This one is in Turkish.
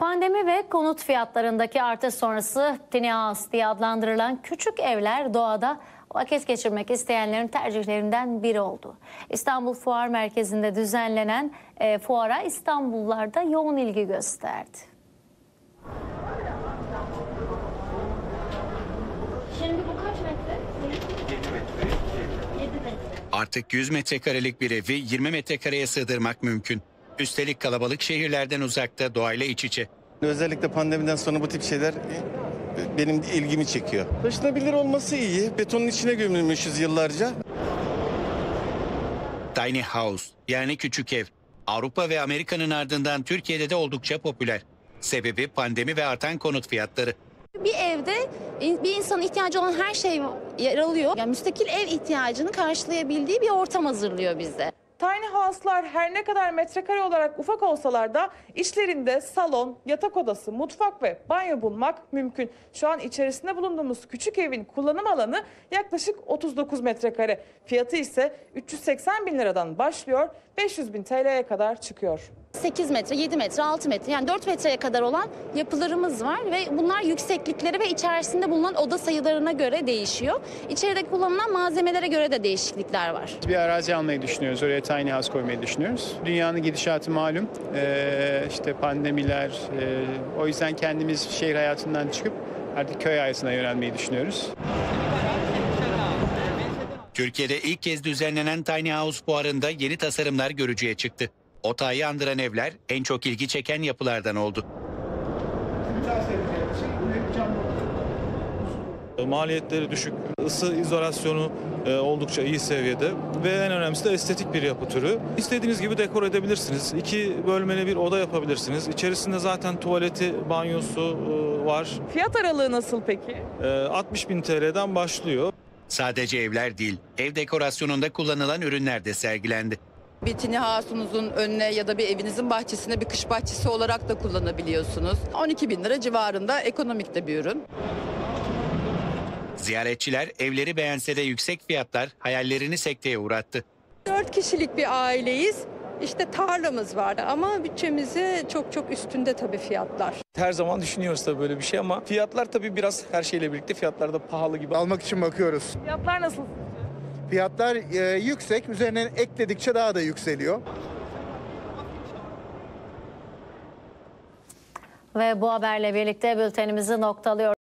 Pandemi ve konut fiyatlarındaki artış sonrası tiny house diye adlandırılan küçük evler doğada vakit geçirmek isteyenlerin tercihlerinden biri oldu. İstanbul Fuar Merkezi'nde düzenlenen e, fuara İstanbullular da yoğun ilgi gösterdi. Şimdi bu kaç metre? 7 metre. Artık 100 metrekarelik bir evi 20 metrekareye sığdırmak mümkün. Üstelik kalabalık şehirlerden uzakta doğayla iç içe. Özellikle pandemiden sonra bu tip şeyler e, benim ilgimi çekiyor. Taşınabilir olması iyi. Betonun içine gömülmüşüz yıllarca. Tiny House yani küçük ev. Avrupa ve Amerika'nın ardından Türkiye'de de oldukça popüler. Sebebi pandemi ve artan konut fiyatları. Bir evde bir insanın ihtiyacı olan her şey yer alıyor. Yani müstakil ev ihtiyacını karşılayabildiği bir ortam hazırlıyor bize. Tiny house'lar her ne kadar metrekare olarak ufak olsalar da içlerinde salon, yatak odası, mutfak ve banyo bulmak mümkün. Şu an içerisinde bulunduğumuz küçük evin kullanım alanı yaklaşık 39 metrekare. Fiyatı ise 380 bin liradan başlıyor, 500 bin TL'ye kadar çıkıyor. 8 metre, 7 metre, 6 metre yani 4 metreye kadar olan yapılarımız var ve bunlar yükseklikleri ve içerisinde bulunan oda sayılarına göre değişiyor. İçeride kullanılan malzemelere göre de değişiklikler var. Bir arazi almayı düşünüyoruz. Oraya tiny house koymayı düşünüyoruz. Dünyanın gidişatı malum. Ee, işte pandemiler. e, o yüzden kendimiz şehir hayatından çıkıp artık köy hayatına yönelmeyi düşünüyoruz. Türkiye'de ilk kez düzenlenen Tiny House fuarında yeni tasarımlar görücüye çıktı. Otayı andıran evler en çok ilgi çeken yapılardan oldu. Maliyetleri düşük, ısı izolasyonu e, oldukça iyi seviyede ve en önemlisi de estetik bir yapı türü. İstediğiniz gibi dekor edebilirsiniz. İki bölmeli bir oda yapabilirsiniz. İçerisinde zaten tuvaleti, banyosu e, var. Fiyat aralığı nasıl peki? E, 60 bin TL'den başlıyor. Sadece evler değil, ev dekorasyonunda kullanılan ürünler de sergilendi. Bir tiny house'unuzun önüne ya da bir evinizin bahçesine bir kış bahçesi olarak da kullanabiliyorsunuz. 12 bin lira civarında ekonomik de bir ürün. Ziyaretçiler evleri beğense de yüksek fiyatlar hayallerini sekteye uğrattı. Dört kişilik bir aileyiz. İşte tarlamız var ama bütçemizi çok çok üstünde tabii fiyatlar. Her zaman düşünüyoruz tabii böyle bir şey ama fiyatlar tabii biraz her şeyle birlikte fiyatlar da pahalı gibi. almak için bakıyoruz. Fiyatlar nasıl? Fiyatlar e, yüksek, üzerine ekledikçe daha da yükseliyor. Ve bu haberle birlikte bültenimizi noktalıyor.